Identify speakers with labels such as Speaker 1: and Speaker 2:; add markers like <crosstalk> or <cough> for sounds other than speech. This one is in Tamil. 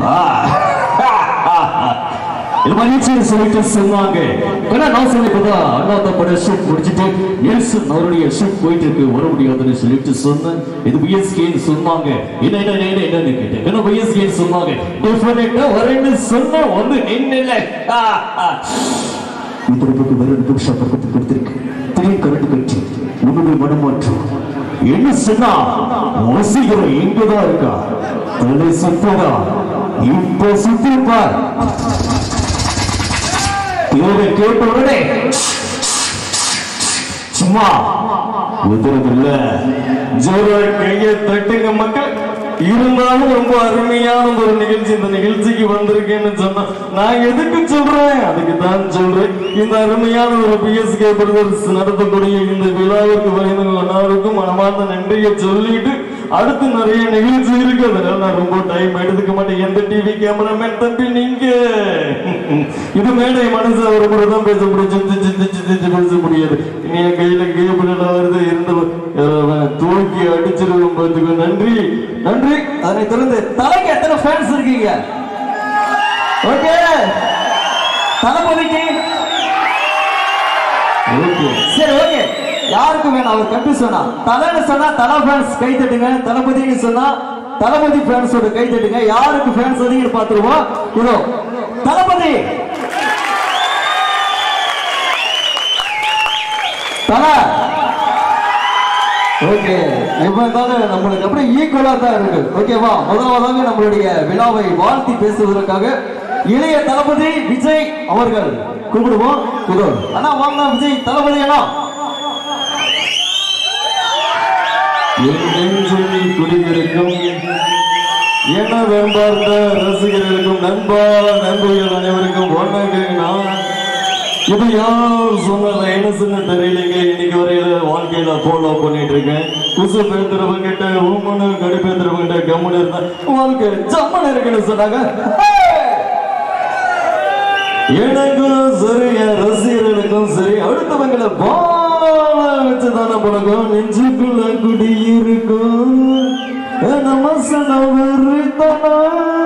Speaker 1: <laughs> இது மகிழ்ச்சியை சொல்லிட்டு சொன்னாங்க. ஏன்னா நான் சொல்லிப்பதான் அண்ணா அண்ணாத்த பட ஷூட் முடிச்சுட்டு நெல்சன் அவருடைய ஷூட் போயிட்டு இருக்கு வர முடியாதுன்னு சொல்லிட்டு சொன்னேன். இது பிஎஸ்கேன்னு சொன்னாங்க. என்ன என்ன என்ன என்னன்னு கேட்டேன். என்ன பிஎஸ்கேன்னு சொன்னாங்க? டெஃபினட்டா வரேன்னு சொன்ன வந்து நின்னல இதற்கு வேற ஒரு நிமிஷம் பக்கத்து கொடுத்திருக்கு. திடீர் கரண்ட் கட்சி உன்னுடைய மனமாற்றம். என்ன சொன்னா? வசீகரம் இங்கதான் இருக்கா? தலை சுத்ததா இப்ப சுத்திருப்பார். இவரை கேட்ட உடனே சும்மா. உதறதில்ல ஜோரா கையை தட்டுங்க மக்கள். இருந்தாலும் ரொம்ப அருமையான ஒரு நிகழ்ச்சி இந்த நிகழ்ச்சிக்கு வந்திருக்கேன்னு சொன்னா நான் எதுக்கு சொல்றேன்? அதுக்கு தான் சொல்றேன். இந்த அருமையான ஒரு பிஎஸ்கே பிரதர்ஸ் நடத்தக்கூடிய இந்த விழாவிற்கு வருகிற அனைவருக்கும் மனமார்ந்த நன்றியை சொல்லிட்டு அடுத்து நிறைய நிகழ்ச்சி இருக்கு. அதனால நான் ரொம்ப டைம் எடுத்துக்க மாட்டேன். எந்த டிவி கேமராமேன் தம்பி நீங்க? இது மேடை மனசு. அவர் கூட தான் பேச முடியும். சித்து சித்து சித்து பேச முடியாது. இனி என் கையில கேபிள் எல்லாம் வருது. இருந்தாலும் தூக்கி அடிச்சிருவோம் பார்த்துக்கோ. நன்றி. நன்றி.
Speaker 2: அதனை தொடர்ந்து தலைக்கு எத்தனை ஃபேன்ஸ் இருக்கீங்க? ஓகே தளபதிக்கு?
Speaker 1: ஓகே
Speaker 2: சரி ஓகே யாருக்கும் வேணாம் அவர் கட்டு சொன்னா. தலைன்னு சொன்னா தலை ஃபேன்ஸ் கை தட்டுங்க. தளபதினு சொன்னா தளபதி ஃபேன்ஸோட கை தட்டுங்க. யாருக்கு ஃபேன்ஸ் அதிகம் பார்த்துருவோம்? இதோ தளபதி! தலை! ஓகே இப்போ நம்மளுக்கு அப்படியே ஈக்குவலா தான் இருக்கு. ஓகேவா முதலாவதாக நம்மளுடைய விழாவை வாழ்த்தி பேசுவதற்காக இளைய தளபதி விஜய் அவர்கள் கூப்பிடுவோம். இதோ அண்ணா வாங்க விஜய் தளபதி அண்ணா.
Speaker 1: என் குடியிருக்கும் என்ன வெண்பார்ந்த ரசிகர்களுக்கும் நண்பா நண்பர்கள் அனைவருக்கும் வணக்கம். நான் இது யார் சொன்னல என்ன சொன்ன தெரியலைங்க. இன்னைக்கு வரையில வாழ்க்கையில ஃபாலோ பண்ணிட்டு இருக்கேன். குசு பேத்துறவங்கிட்ட ஊமனு கடி கிட்ட கம்முன்னு இருந்தா வாழ்க்கை ஜம்மன் இருக்குன்னு சொன்னாங்க. எனக்கும் சரி என் ரசிகர்களுக்கும் சரி அடுத்தவங்களை அம்மாவை வச்சுதான பழக்கம் நெஞ்சுக்குள்ள குடி இருக்கும் நம்ம சனவர் தானா